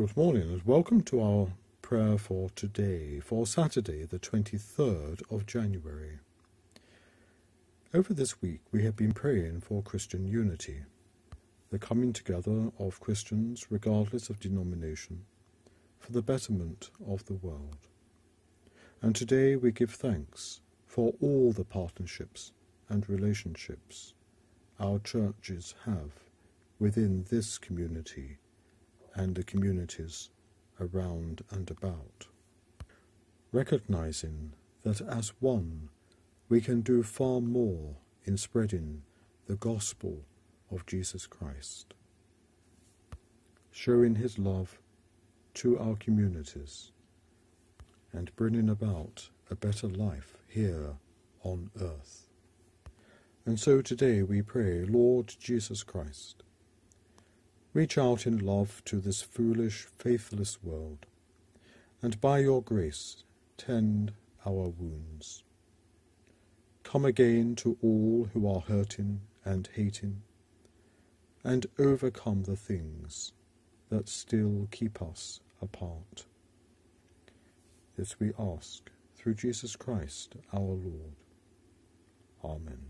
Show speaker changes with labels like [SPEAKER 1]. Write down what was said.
[SPEAKER 1] Good morning and welcome to our prayer for today, for Saturday, the 23rd of January. Over this week, we have been praying for Christian unity, the coming together of Christians, regardless of denomination, for the betterment of the world. And today we give thanks for all the partnerships and relationships our churches have within this community and the communities around and about. Recognizing that as one we can do far more in spreading the gospel of Jesus Christ, showing his love to our communities, and bringing about a better life here on earth. And so today we pray, Lord Jesus Christ, reach out in love to this foolish, faithless world, and by your grace tend our wounds. Come again to all who are hurting and hating, and overcome the things that still keep us apart. This we ask through Jesus Christ our Lord. Amen.